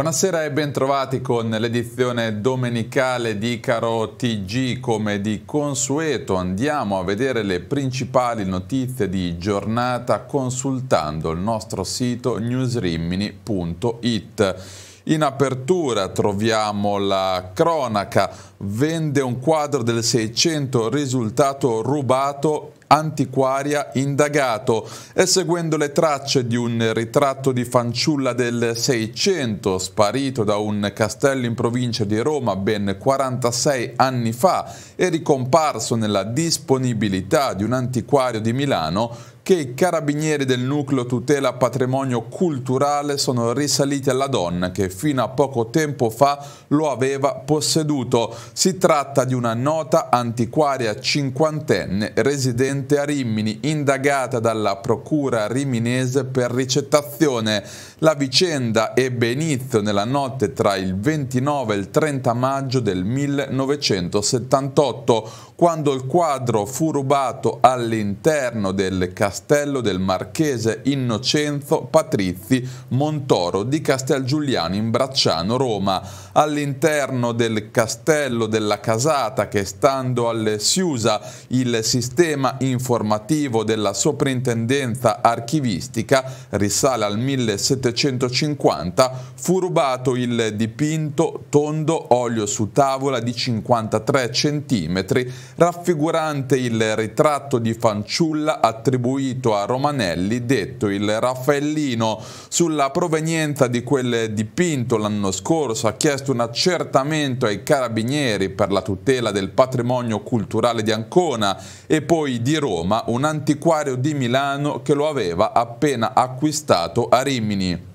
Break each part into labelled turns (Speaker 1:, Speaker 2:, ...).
Speaker 1: Buonasera e bentrovati con l'edizione domenicale di Caro TG come di consueto andiamo a vedere le principali notizie di giornata consultando il nostro sito newsrimini.it. In apertura troviamo la cronaca, vende un quadro del 600 risultato rubato antiquaria indagato. E seguendo le tracce di un ritratto di fanciulla del 600 sparito da un castello in provincia di Roma ben 46 anni fa e ricomparso nella disponibilità di un antiquario di Milano, che i carabinieri del nucleo tutela patrimonio culturale sono risaliti alla donna che fino a poco tempo fa lo aveva posseduto. Si tratta di una nota antiquaria cinquantenne residente a Rimini, indagata dalla procura riminese per ricettazione. La vicenda ebbe inizio nella notte tra il 29 e il 30 maggio del 1978, quando il quadro fu rubato all'interno del castello del marchese Innocenzo Patrizi Montoro di Castelgiuliano in Bracciano, Roma. All'interno del castello della casata che stando alle Siusa il sistema informativo della soprintendenza archivistica risale al 1750 fu rubato il dipinto tondo olio su tavola di 53 centimetri raffigurante il ritratto di fanciulla attribuito a Romanelli, detto il Raffaellino. Sulla provenienza di quel dipinto l'anno scorso ha chiesto un accertamento ai carabinieri per la tutela del patrimonio culturale di Ancona e poi di Roma un antiquario di Milano che lo aveva appena acquistato a Rimini.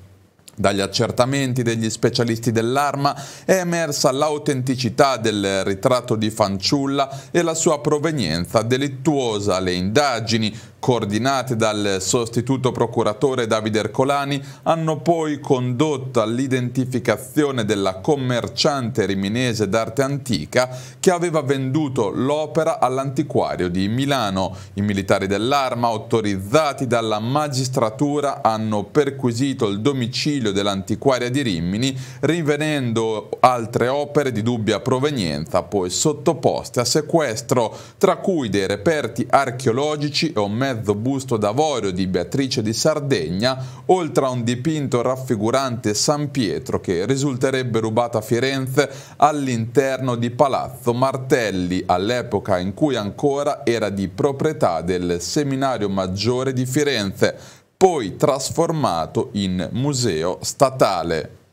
Speaker 1: Dagli accertamenti degli specialisti dell'arma è emersa l'autenticità del ritratto di fanciulla e la sua provenienza delittuosa. Le indagini coordinate dal sostituto procuratore Davide Ercolani, hanno poi condotto all'identificazione della commerciante riminese d'arte antica che aveva venduto l'opera all'antiquario di Milano. I militari dell'arma, autorizzati dalla magistratura, hanno perquisito il domicilio dell'antiquaria di Rimini, rinvenendo altre opere di dubbia provenienza, poi sottoposte a sequestro, tra cui dei reperti archeologici e un mezzo mezzo busto d'avorio di Beatrice di Sardegna, oltre a un dipinto raffigurante San Pietro che risulterebbe rubato a Firenze all'interno di Palazzo Martelli, all'epoca in cui ancora era di proprietà del Seminario Maggiore di Firenze, poi trasformato in museo statale.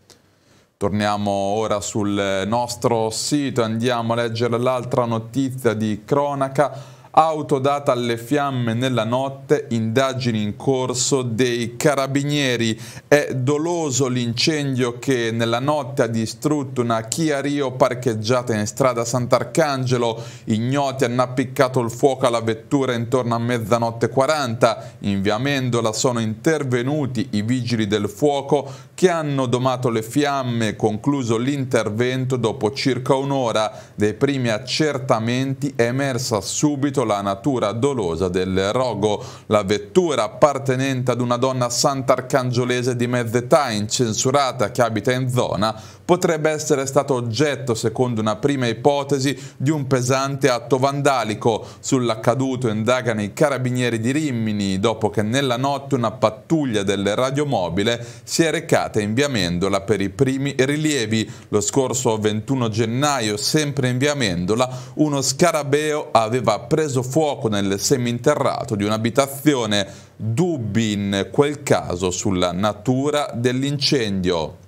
Speaker 1: Torniamo ora sul nostro sito, andiamo a leggere l'altra notizia di cronaca auto data alle fiamme nella notte, indagini in corso dei carabinieri. È doloso l'incendio che nella notte ha distrutto una Kia Rio parcheggiata in strada Sant'Arcangelo. Ignoti hanno appiccato il fuoco alla vettura intorno a mezzanotte 40. In via Mendola sono intervenuti i vigili del fuoco che hanno domato le fiamme, concluso l'intervento dopo circa un'ora. Dei primi accertamenti è emersa subito la natura dolosa del rogo. La vettura appartenente ad una donna sant'arcangiolese di mezza età incensurata che abita in zona potrebbe essere stato oggetto, secondo una prima ipotesi, di un pesante atto vandalico. Sull'accaduto indagano i carabinieri di Rimini dopo che nella notte una pattuglia del radiomobile si è recata in via Mendola per i primi rilievi. Lo scorso 21 gennaio, sempre in via Mendola, uno scarabeo aveva preso fuoco nel seminterrato di un'abitazione. Dubbi in quel caso sulla natura dell'incendio.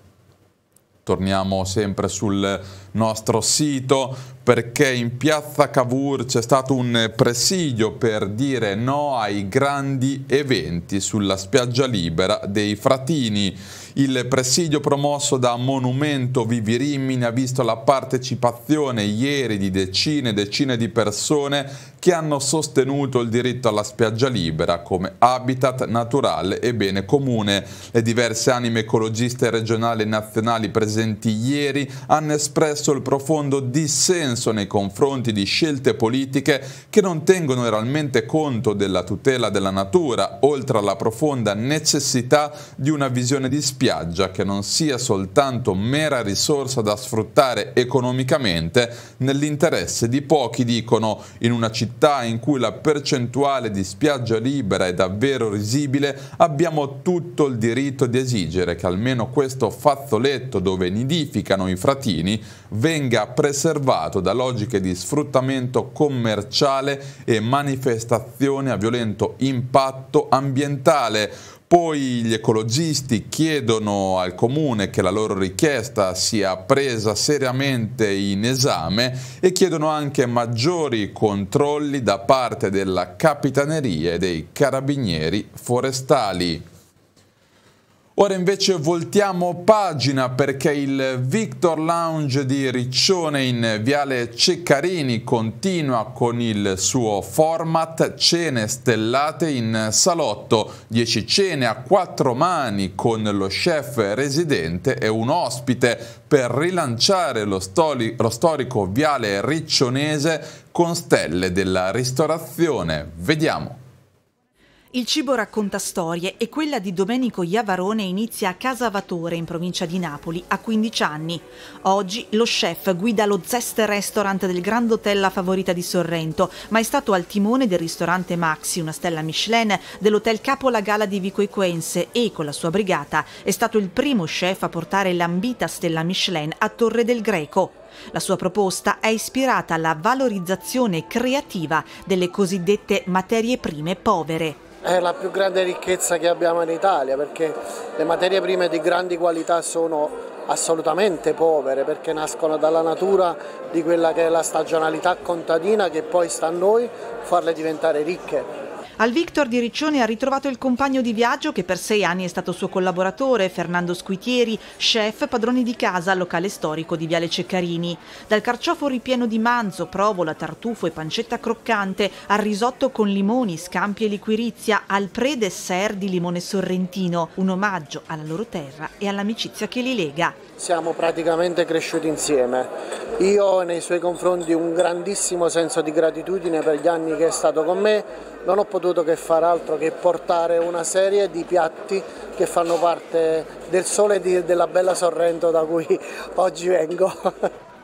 Speaker 1: Torniamo sempre sul nostro sito perché in piazza Cavour c'è stato un presidio per dire no ai grandi eventi sulla spiaggia libera dei Fratini. Il presidio promosso da Monumento Vivi Rimini ha visto la partecipazione ieri di decine e decine di persone che hanno sostenuto il diritto alla spiaggia libera come habitat naturale e bene comune. Le diverse anime ecologiste regionali e nazionali presenti ieri hanno espresso espresso il profondo dissenso nei confronti di scelte politiche che non tengono realmente conto della tutela della natura, oltre alla profonda necessità di una visione di spiaggia che non sia soltanto mera risorsa da sfruttare economicamente nell'interesse di pochi, dicono, in una città in cui la percentuale di spiaggia libera è davvero risibile, abbiamo tutto il diritto di esigere che almeno questo fazzoletto dove nidificano i fratini venga preservato da logiche di sfruttamento commerciale e manifestazione a violento impatto ambientale. Poi gli ecologisti chiedono al comune che la loro richiesta sia presa seriamente in esame e chiedono anche maggiori controlli da parte della Capitaneria e dei Carabinieri Forestali. Ora invece voltiamo pagina perché il Victor Lounge di Riccione in Viale Ceccarini continua con il suo format Cene stellate in salotto, 10 cene a quattro mani con lo chef residente e un ospite per rilanciare lo, lo storico Viale Riccionese con stelle della ristorazione. Vediamo.
Speaker 2: Il cibo racconta storie e quella di Domenico Iavarone inizia a Casa Avatore in provincia di Napoli a 15 anni. Oggi lo chef guida lo Zest Restaurant del Grand Hotel La Favorita di Sorrento, ma è stato al timone del ristorante Maxi, una stella Michelin, dell'hotel Capo La Gala di Vico Equense e con la sua brigata è stato il primo chef a portare l'ambita stella Michelin a Torre del Greco. La sua proposta è ispirata alla valorizzazione creativa delle cosiddette materie prime povere
Speaker 3: è la più grande ricchezza che abbiamo in Italia perché le materie prime di grandi qualità sono assolutamente povere perché nascono dalla natura di quella che è la stagionalità contadina che poi sta a noi farle diventare ricche.
Speaker 2: Al Victor di Riccione ha ritrovato il compagno di viaggio che per sei anni è stato suo collaboratore, Fernando Squitieri, chef padroni di casa al locale storico di Viale Ceccarini. Dal carciofo ripieno di manzo, provola, tartufo e pancetta croccante, al risotto con limoni, scampi e liquirizia, al pre-dessert di limone sorrentino, un omaggio alla loro terra e all'amicizia che li lega.
Speaker 3: Siamo praticamente cresciuti insieme. Io ho nei suoi confronti un grandissimo senso di gratitudine per gli anni che è stato con me non ho potuto che fare altro che portare una serie di piatti che fanno parte del sole di, della bella Sorrento da cui oggi vengo.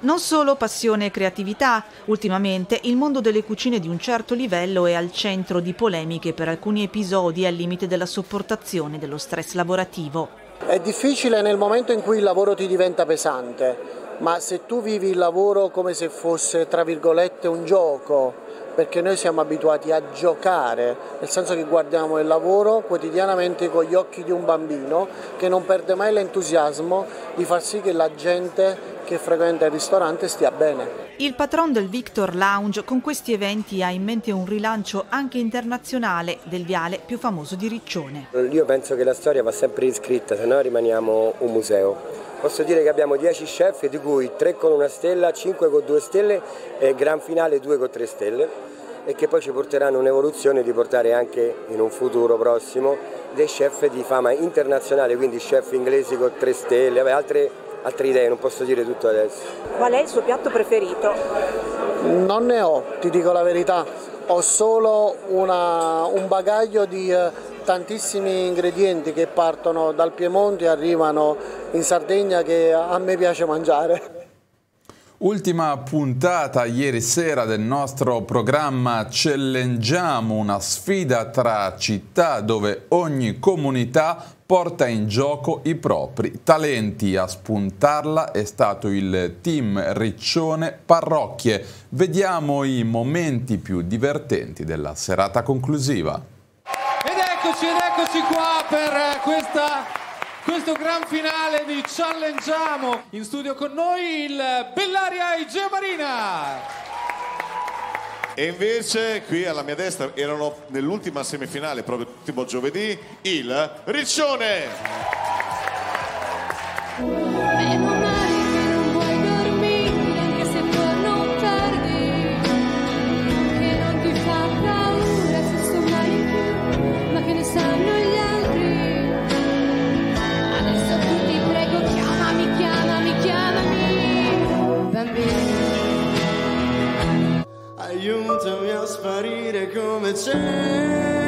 Speaker 2: Non solo passione e creatività, ultimamente il mondo delle cucine di un certo livello è al centro di polemiche per alcuni episodi al limite della sopportazione dello stress lavorativo.
Speaker 3: È difficile nel momento in cui il lavoro ti diventa pesante, ma se tu vivi il lavoro come se fosse, tra virgolette, un gioco, perché noi siamo abituati a giocare, nel senso che guardiamo il lavoro quotidianamente con gli occhi di un bambino che non perde mai l'entusiasmo di far sì che la gente che frequenta il ristorante stia bene.
Speaker 2: Il patron del Victor Lounge con questi eventi ha in mente un rilancio anche internazionale del viale più famoso di Riccione.
Speaker 4: Io penso che la storia va sempre riscritta, se no rimaniamo un museo. Posso dire che abbiamo 10 chef, di cui 3 con una stella, 5 con 2 stelle e gran finale 2 con 3 stelle e che poi ci porteranno un'evoluzione di portare anche in un futuro prossimo dei chef di fama internazionale, quindi chef inglesi con 3 stelle, vabbè, altre, altre idee, non posso dire tutto adesso.
Speaker 2: Qual è il suo piatto preferito?
Speaker 3: Non ne ho, ti dico la verità, ho solo una, un bagaglio di eh, tantissimi ingredienti che partono dal Piemonte e arrivano in Sardegna che a me piace mangiare.
Speaker 1: Ultima puntata ieri sera del nostro programma Challengiamo, una sfida tra città dove ogni comunità porta in gioco i propri talenti. A spuntarla è stato il team Riccione Parrocchie. Vediamo i momenti più divertenti della serata conclusiva.
Speaker 5: Ed eccoci, ed eccoci qua per questa questo gran finale di Challengiamo. In studio con noi il Bellaria Igea Marina.
Speaker 6: E invece qui alla mia destra erano nell'ultima semifinale, proprio l'ultimo giovedì, il Riccione.
Speaker 7: sparire come
Speaker 8: c'è.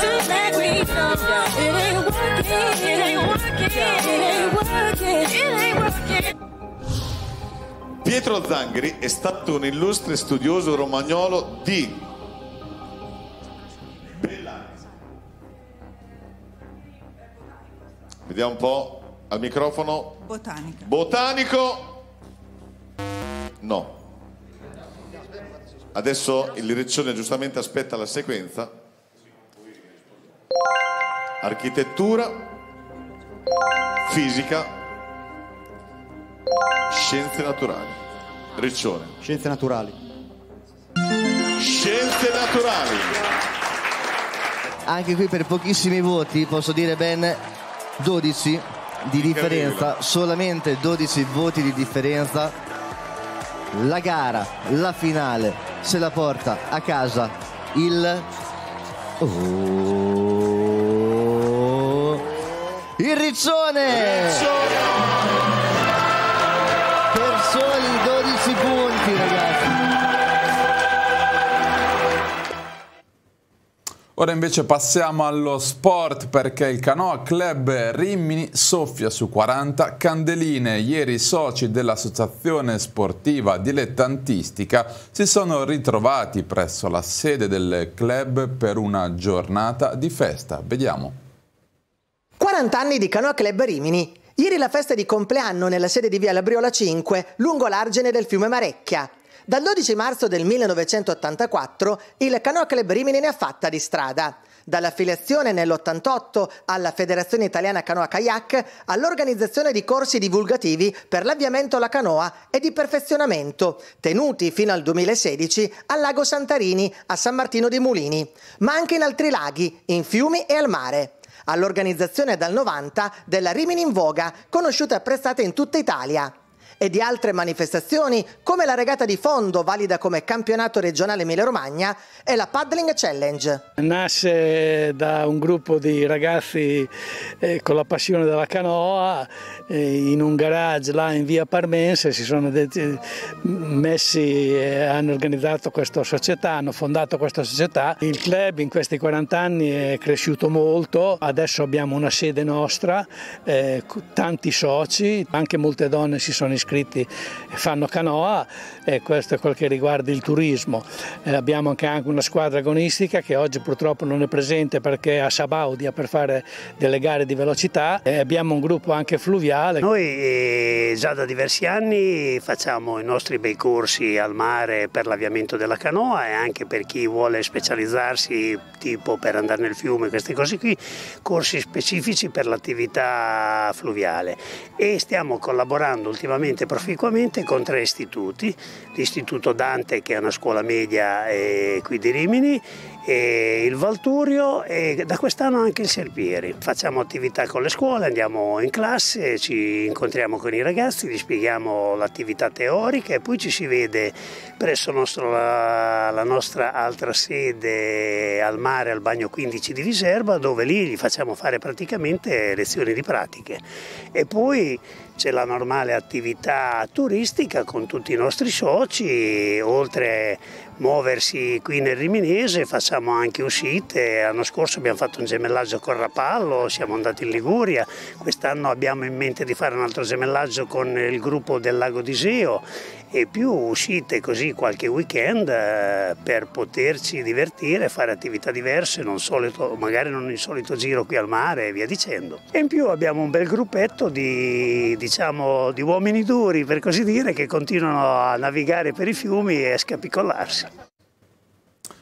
Speaker 8: To let me know it ain't working. It ain't working. It ain't working. It ain't working.
Speaker 6: Pietro Zangheri è stato un illustre studioso romagnolo di Vediamo un po' al microfono.
Speaker 9: Botanica.
Speaker 6: Botanico. No. Adesso il direzione giustamente aspetta la sequenza. Architettura, fisica, scienze naturali. Riccione.
Speaker 10: Scienze naturali.
Speaker 6: Scienze naturali.
Speaker 11: Anche qui per pochissimi voti, posso dire ben 12 di differenza, solamente 12 voti di differenza. La gara, la finale, se la porta a casa il... Oh, il Riccione! Per soli 12 punti ragazzi.
Speaker 1: Ora invece passiamo allo sport perché il Canoa Club Rimini soffia su 40 candeline. Ieri i soci dell'associazione sportiva dilettantistica si sono ritrovati presso la sede del club per una giornata di festa. Vediamo.
Speaker 12: 40 anni di Canoa Club Rimini. Ieri la festa di compleanno nella sede di Via Labriola 5, lungo l'argine del fiume Marecchia. Dal 12 marzo del 1984 il Canoa Club Rimini ne ha fatta di strada. Dall'affiliazione nell'88 alla Federazione Italiana Canoa Kayak all'organizzazione di corsi divulgativi per l'avviamento alla canoa e di perfezionamento, tenuti fino al 2016 al lago Santarini a San Martino di Mulini, ma anche in altri laghi, in fiumi e al mare all'organizzazione dal 90 della Rimini in Voga, conosciuta e apprezzata in tutta Italia e di altre manifestazioni come la regata di fondo valida come campionato regionale Emilia-Romagna e la Paddling Challenge.
Speaker 13: Nasce da un gruppo di ragazzi eh, con la passione della canoa eh, in un garage là in via Parmense si sono messi e hanno organizzato questa società, hanno fondato questa società. Il club in questi 40 anni è cresciuto molto, adesso abbiamo una sede nostra, eh, tanti soci, anche molte donne si sono iscritte iscritti fanno canoa e questo è quel che riguarda il turismo. Eh, abbiamo anche, anche una squadra agonistica che oggi purtroppo non è presente perché è a Sabaudia per fare delle gare di velocità e abbiamo un gruppo anche fluviale.
Speaker 14: Noi eh, già da diversi anni facciamo i nostri bei corsi al mare per l'avviamento della canoa e anche per chi vuole specializzarsi tipo per andare nel fiume, queste cose qui, corsi specifici per l'attività fluviale e stiamo collaborando ultimamente proficuamente con tre istituti, l'Istituto Dante che è una scuola media eh, qui di Rimini, il Valturio e da quest'anno anche il Serpieri. Facciamo attività con le scuole, andiamo in classe, ci incontriamo con i ragazzi, gli spieghiamo l'attività teorica e poi ci si vede presso nostro, la, la, nostra altra sede al mare, al bagno 15 di Viserba, dove lì gli facciamo fare praticamente lezioni di pratiche. E poi c'è la normale attività turistica con tutti i nostri soci, oltre muoversi qui nel Riminese facciamo anche uscite, l'anno scorso abbiamo fatto un gemellaggio con Rapallo, siamo andati in Liguria, quest'anno abbiamo in mente di fare un altro gemellaggio con il gruppo del Lago di Seo e più uscite così qualche weekend eh, per poterci divertire, fare attività diverse, non solito, magari non il solito giro qui al mare e via dicendo. E in più abbiamo un bel gruppetto di, diciamo, di uomini duri, per così dire, che continuano a navigare per i fiumi e a scapicollarsi.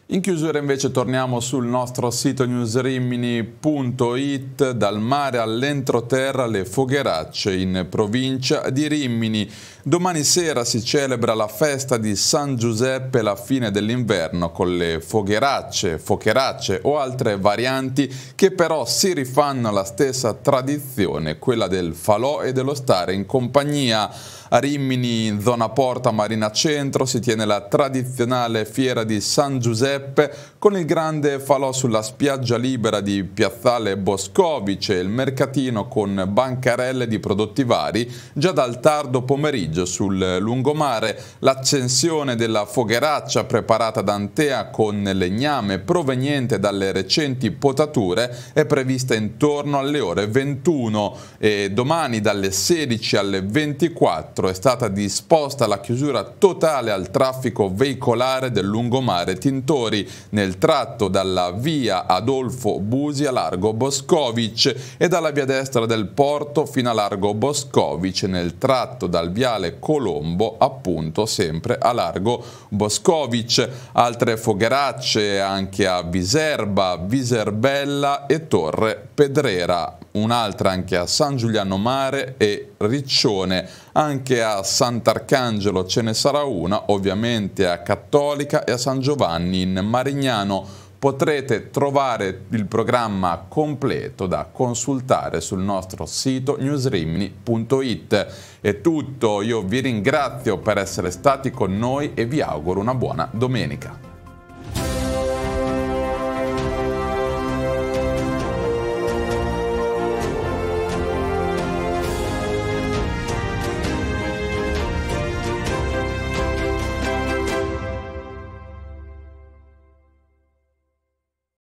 Speaker 1: In chiusura invece torniamo sul nostro sito newsrimini.it, dal mare all'entroterra le fogheracce in provincia di Rimini. Domani sera si celebra la festa di San Giuseppe, la fine dell'inverno, con le fogheracce, focheracce o altre varianti che però si rifanno alla stessa tradizione, quella del falò e dello stare in compagnia. A Rimini, in zona Porta Marina Centro, si tiene la tradizionale fiera di San Giuseppe con il grande falò sulla spiaggia libera di Piazzale Boscovice e il mercatino con bancarelle di prodotti vari già dal tardo pomeriggio sul lungomare. L'accensione della fogheraccia preparata da Antea con legname proveniente dalle recenti potature è prevista intorno alle ore 21 e domani dalle 16 alle 24 è stata disposta la chiusura totale al traffico veicolare del lungomare Tintori nel tratto dalla via Adolfo Busi a largo Boscovic e dalla via destra del porto fino a largo Boscovic nel tratto dal viale Colombo appunto sempre a largo Boscovic. Altre fogheracce anche a Viserba, Viserbella e Torre Pedrera un'altra anche a San Giuliano Mare e Riccione, anche a Sant'Arcangelo ce ne sarà una, ovviamente a Cattolica e a San Giovanni in Marignano. Potrete trovare il programma completo da consultare sul nostro sito newsrimini.it. È tutto, io vi ringrazio per essere stati con noi e vi auguro una buona domenica.